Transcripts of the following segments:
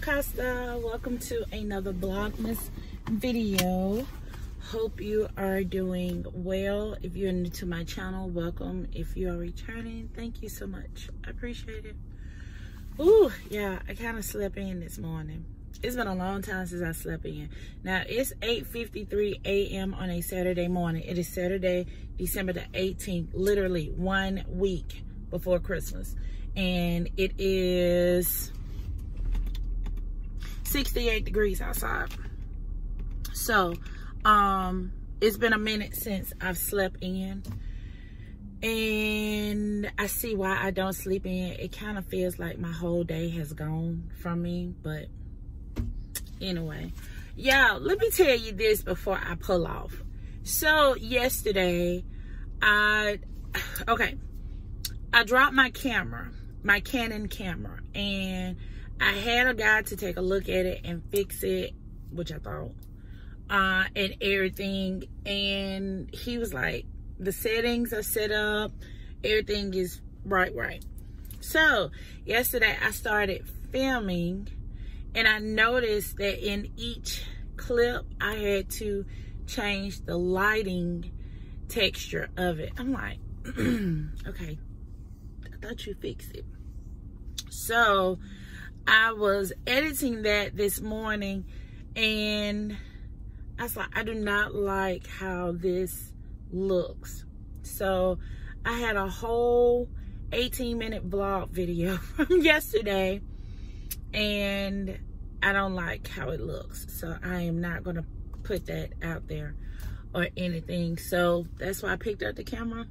LaCosta. Welcome to another Vlogmas video. Hope you are doing well. If you're new to my channel, welcome. If you are returning, thank you so much. I appreciate it. Ooh, yeah, I kind of slept in this morning. It's been a long time since I slept in. Now, it's 8.53 a.m. on a Saturday morning. It is Saturday, December the 18th, literally one week before Christmas. And it is 68 degrees outside. So, um, it's been a minute since I've slept in. And I see why I don't sleep in. It kind of feels like my whole day has gone from me. But anyway, y'all, let me tell you this before I pull off. So yesterday, I, okay, I dropped my camera, my Canon camera, and I had a guy to take a look at it and fix it, which I thought, uh, and everything. And he was like, the settings are set up, everything is right, right. So yesterday I started filming and I noticed that in each clip I had to change the lighting texture of it. I'm like, okay, I thought you fixed it. So I was editing that this morning and I was like, I do not like how this looks. So I had a whole 18 minute vlog video from yesterday and I don't like how it looks. So I am not going to put that out there or anything. So that's why I picked up the camera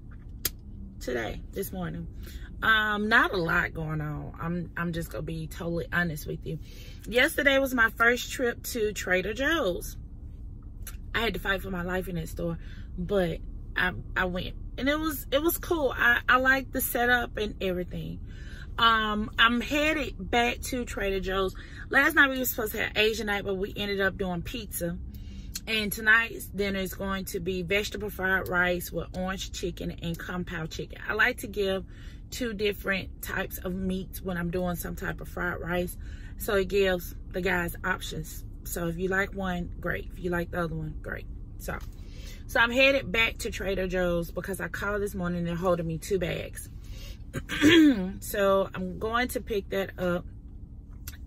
today, this morning. Um, not a lot going on. I'm I'm just gonna be totally honest with you. Yesterday was my first trip to Trader Joe's. I had to fight for my life in that store, but I I went and it was it was cool. I I like the setup and everything. Um, I'm headed back to Trader Joe's. Last night we were supposed to have Asian night, but we ended up doing pizza. And tonight's dinner is going to be vegetable fried rice with orange chicken and kung pao chicken. I like to give two different types of meats when I'm doing some type of fried rice. So it gives the guys options. So if you like one, great. If you like the other one, great. So, so I'm headed back to Trader Joe's because I called this morning. And they're holding me two bags. so I'm going to pick that up.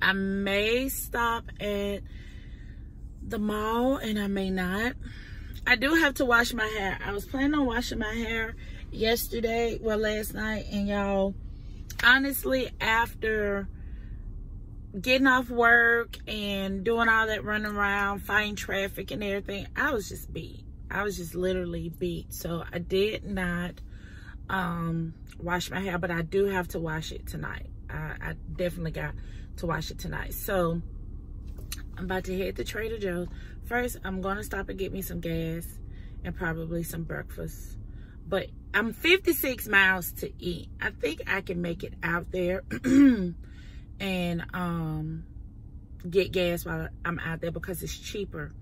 I may stop at the mall and I may not. I do have to wash my hair. I was planning on washing my hair yesterday, well, last night, and y'all, honestly, after getting off work and doing all that running around, fighting traffic and everything, I was just beat. I was just literally beat. So I did not um, wash my hair, but I do have to wash it tonight. I, I definitely got to wash it tonight. So I'm about to head to Trader Joe's. First, I'm going to stop and get me some gas and probably some breakfast. But I'm 56 miles to eat. I think I can make it out there and um, get gas while I'm out there because it's cheaper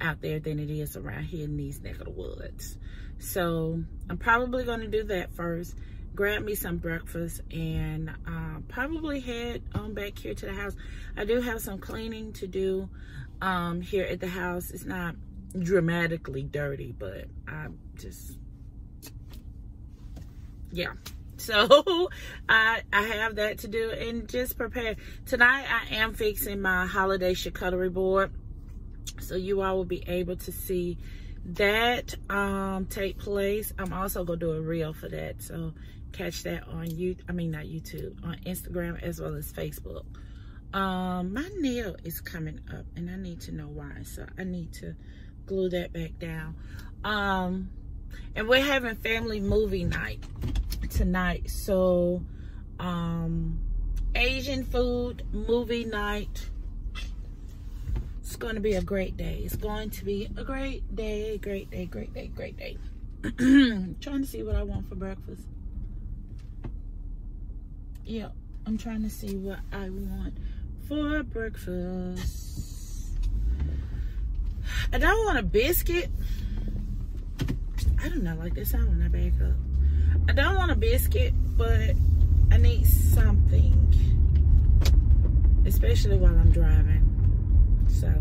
out there than it is around here in these neck of the woods. So I'm probably going to do that first. Grab me some breakfast and uh, probably head on back here to the house. I do have some cleaning to do um, here at the house. It's not dramatically dirty, but I'm just yeah. So I I have that to do and just prepare. Tonight I am fixing my holiday charcuterie board. So you all will be able to see that um take place. I'm also gonna do a reel for that. So catch that on you I mean not YouTube on Instagram as well as Facebook um my nail is coming up and I need to know why so I need to glue that back down um and we're having family movie night tonight. So, um, Asian food movie night. It's going to be a great day. It's going to be a great day, great day, great day, great day. trying to see what I want for breakfast. Yeah, I'm trying to see what I want for breakfast. I don't want a biscuit. I do not like that sound when I back up. I don't want a biscuit, but I need something. especially while I'm driving. So,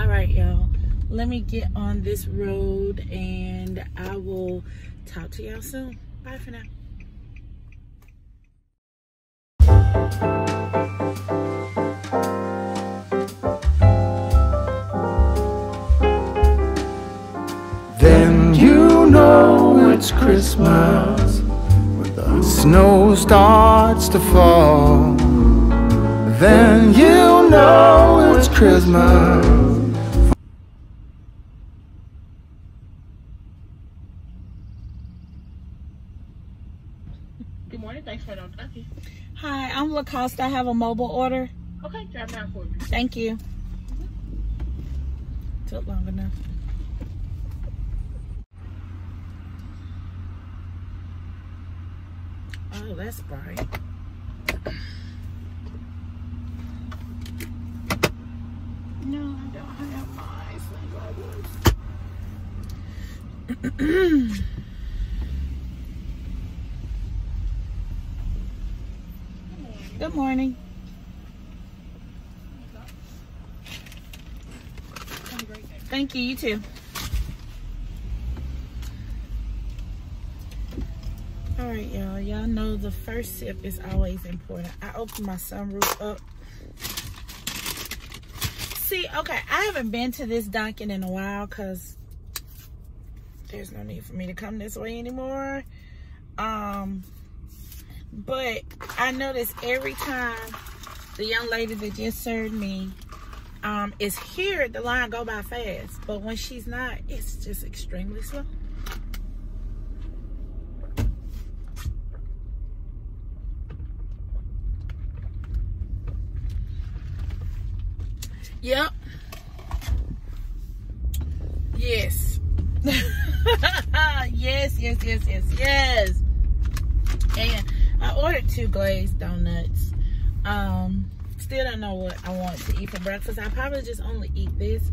all right, y'all. Let me get on this road and I will talk to y'all soon. Bye for now. It's Christmas when the snow starts to fall. Then you know it's Christmas. Good morning. Thanks for the donkey. Hi, I'm Lacoste. I have a mobile order. Okay, drive down for me. Thank you. Mm-hmm. Took long enough. Oh, that's bright. No, I don't have my. Good morning. Thank you, you too. All right, y'all. Y'all know the first sip is always important. I opened my sunroof up. See, okay, I haven't been to this Dunkin' in a while because there's no need for me to come this way anymore. Um, but I notice every time the young lady that just served me um, is here, the line go by fast. But when she's not, it's just extremely slow. Yep. Yes. yes, yes, yes, yes, yes. And I ordered two glazed donuts. Um, still don't know what I want to eat for breakfast. I probably just only eat this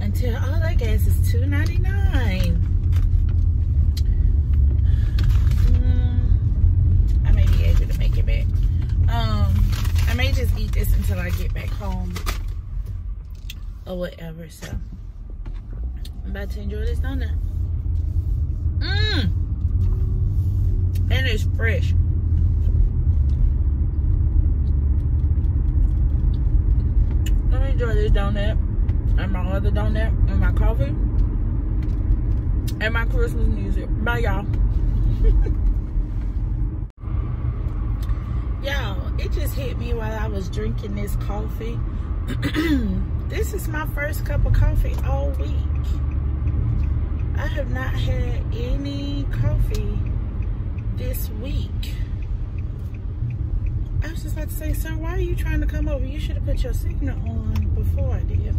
until all oh, that gas is $2.99. Mm, I may be able to make it back. Um, I may just eat this until I get back home or whatever. So I'm about to enjoy this donut. Mmm. And it's fresh. Let me enjoy this donut and my other donut and my coffee and my Christmas music. Bye, y'all. y'all, it just hit me while I was drinking this coffee. This is my first cup of coffee all week. I have not had any coffee this week. I was just about to say, sir, why are you trying to come over? You should have put your signal on before I did.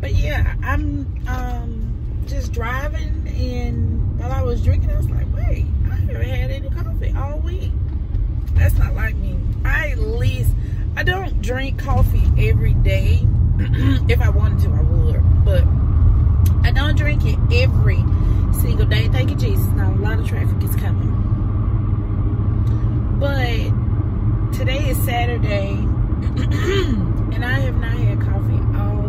But yeah, I'm um, just driving and while I was drinking, I was like, wait, I haven't had any coffee all week. That's not like me. I at least, I don't drink coffee every day. if I wanted to, I would. But I don't drink it every single day. Thank you, Jesus. Now, a lot of traffic is coming. But today is Saturday, and I have not had coffee all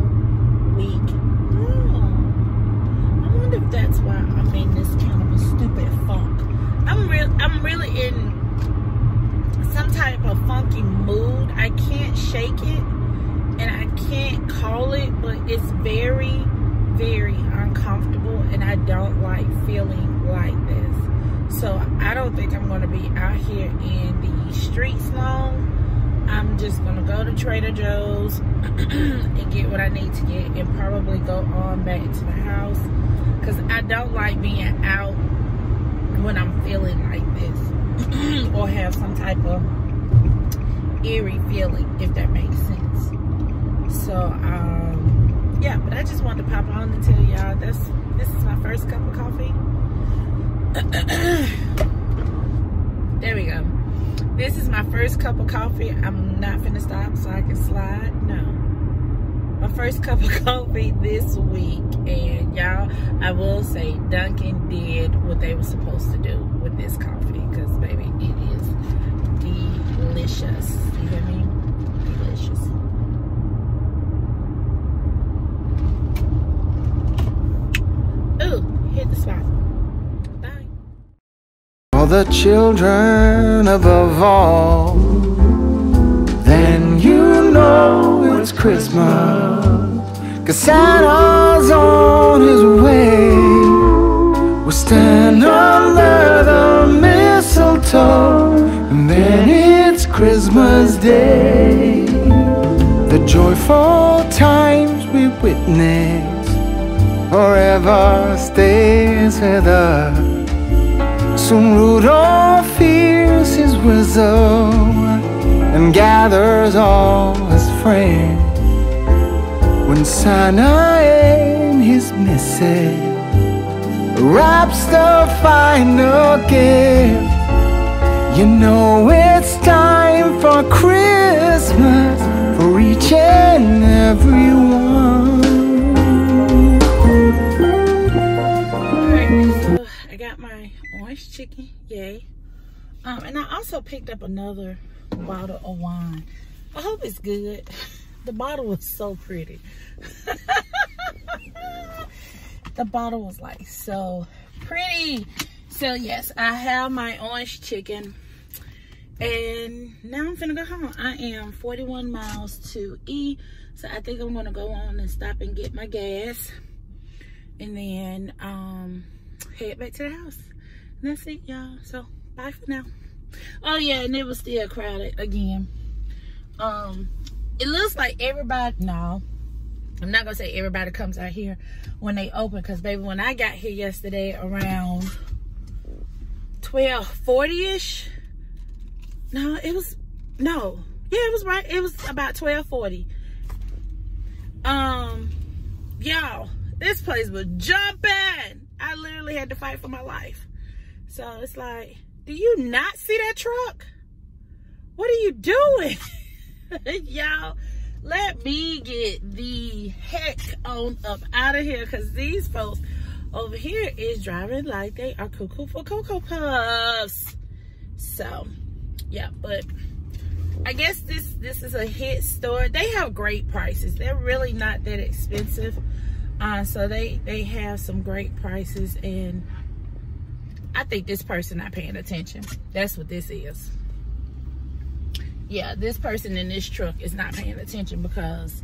week long. I wonder if that's why I'm in this kind of a stupid funk. I'm real. I'm really in some type of funky mood. I can't shake it, and I can't call it, but it's very very uncomfortable and I don't like feeling like this. So I don't think I'm going to be out here in the streets long. I'm just to go to Trader Joe's and get what I need to get and probably go on back to the house because I don't like being out when I'm feeling like this or have some type of eerie feeling if that makes sense. So, um, yeah, but I just wanted to pop on and tell y'all this this is my first cup of coffee. there we go. This is my first cup of coffee. I'm not finna stop so I can slide. No. My first cup of coffee this week. And y'all, I will say Dunkin' did what they were supposed to do with this coffee. Because, baby, it is delicious. You hear me? The children above all. Then you know it's Christmas. Cause Santa's on his way. We'll stand under the mistletoe, and then it's Christmas Day. The joyful times we witness forever stays with us. Soon Rudolph hears his whistle and gathers all his friends. When Santa and his missus wraps the final gift, you know it's time for Christmas for each and every one. Chicken, yay. Um, and I also picked up another bottle of wine. I hope it's good. The bottle was so pretty. the bottle was like so pretty. So yes, I have my orange chicken. And now I'm finna go home. I am 41 miles to E. So I think I'm gonna go on and stop and get my gas. And then um head back to the house. That's it, y'all. So bye for now. Oh yeah, and it was still crowded again. Um it looks like everybody no i'm not gonna say everybody comes out here when they open because baby when i got here yesterday around 12 40 ish no it was no yeah it was right it was about 12 40 um y'all this place was jumping i literally had to fight for my life so it's like do you not see that truck? What are you doing? Y'all let me get the heck on up out of here because these folks over here is driving like they are cuckoo for cocoa puffs. So yeah but i guess this this is a hit store. They have great prices. They're really not that expensive. Uh so they they have some great prices and i think this person not paying attention that's what this is yeah, this person in this truck is not paying attention because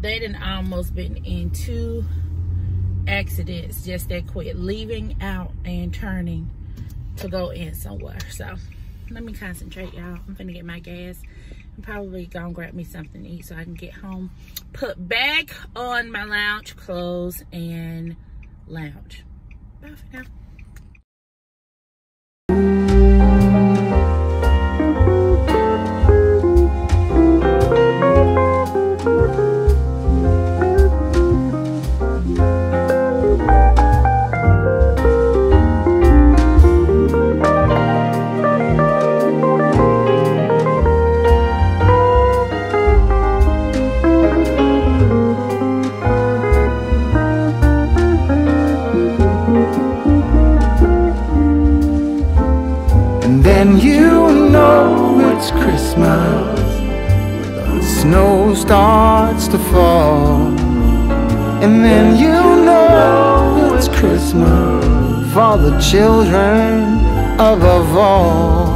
they done almost been in two accidents just that quick, leaving out and turning to go in somewhere. So let me concentrate, y'all. I'm gonna get my gas and probably gonna grab me something to eat so I can get home, put back on my lounge clothes and lounge. Bye for now. Starts to fall. And then you know it's Christmas for the children above all.